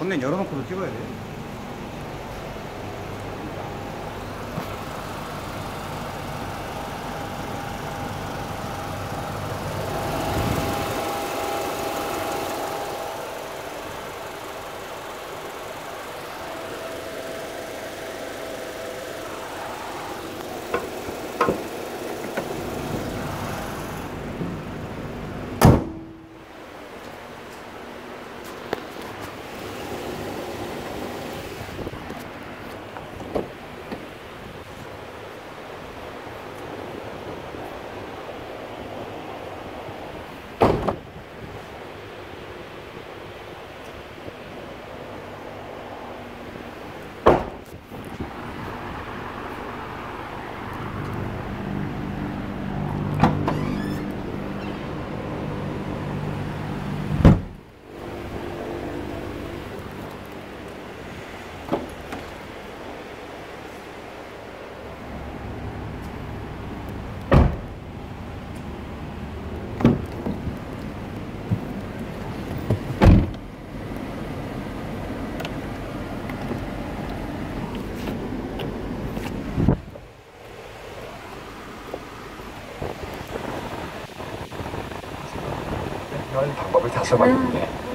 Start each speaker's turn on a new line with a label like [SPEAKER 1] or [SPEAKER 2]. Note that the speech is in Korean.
[SPEAKER 1] 본넷 열어놓고도 찍어야 돼.
[SPEAKER 2] 이 이런 방법을 다섯 번 있네.